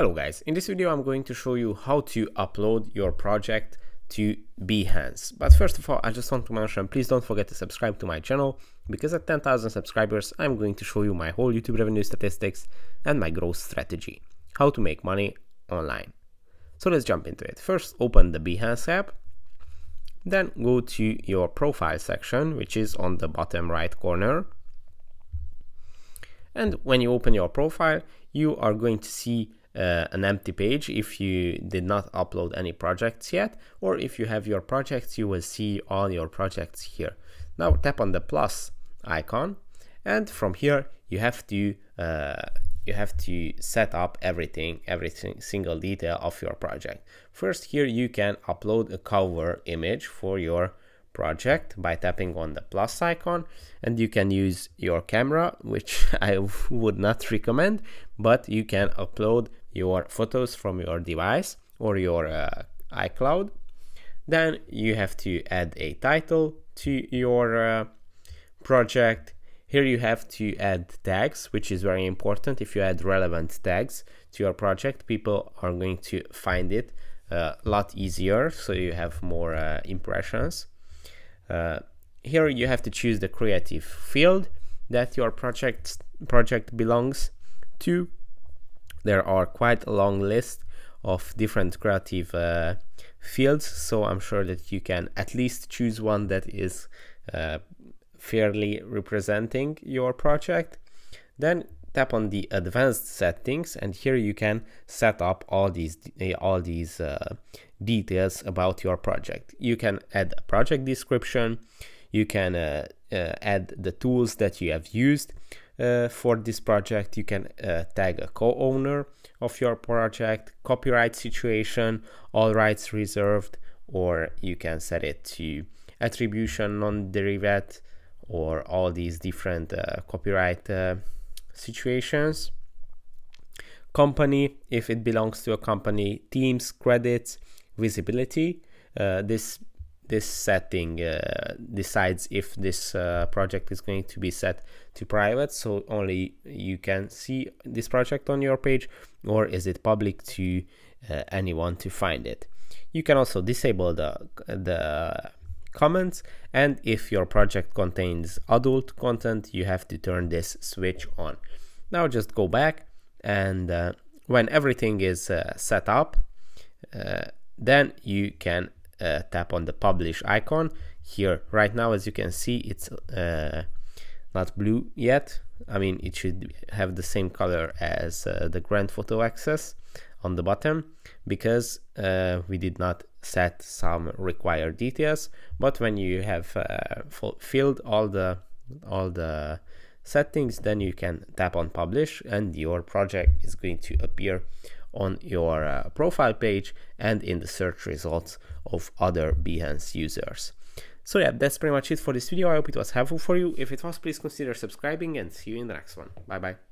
Hello guys, in this video I'm going to show you how to upload your project to Behance. But first of all, I just want to mention, please don't forget to subscribe to my channel because at 10,000 subscribers, I'm going to show you my whole YouTube revenue statistics and my growth strategy, how to make money online. So let's jump into it. First, open the Behance app, then go to your profile section, which is on the bottom right corner. And when you open your profile, you are going to see uh, an empty page if you did not upload any projects yet, or if you have your projects, you will see all your projects here. Now tap on the plus icon, and from here you have to uh, you have to set up everything, every single detail of your project. First here you can upload a cover image for your project by tapping on the plus icon and you can use your camera which I would not recommend but you can upload your photos from your device or your uh, iCloud. Then you have to add a title to your uh, project. Here you have to add tags which is very important. If you add relevant tags to your project people are going to find it uh, a lot easier so you have more uh, impressions. Uh, here you have to choose the creative field that your project project belongs to. There are quite a long list of different creative uh, fields, so I'm sure that you can at least choose one that is uh, fairly representing your project. Then tap on the advanced settings and here you can set up all these all these uh, details about your project you can add a project description you can uh, uh, add the tools that you have used uh, for this project. You can uh, tag a co-owner of your project copyright situation all rights reserved or you can set it to attribution non-derivative or all these different copyright situations. Company if it belongs to a company teams credits visibility uh, this this setting uh, decides if this uh, project is going to be set to private. So only you can see this project on your page or is it public to uh, anyone to find it. You can also disable the the comments and if your project contains adult content you have to turn this switch on. Now just go back and uh, when everything is uh, set up, uh, then you can uh, tap on the publish icon here. Right now, as you can see, it's uh, not blue yet. I mean, it should have the same color as uh, the Grand Photo Access on the bottom because we did not set some required details. But when you have filled all the all the settings then you can tap on publish and your project is going to appear on your uh, profile page and in the search results of other Behance users. So yeah, that's pretty much it for this video. I hope it was helpful for you. If it was, please consider subscribing and see you in the next one. Bye bye.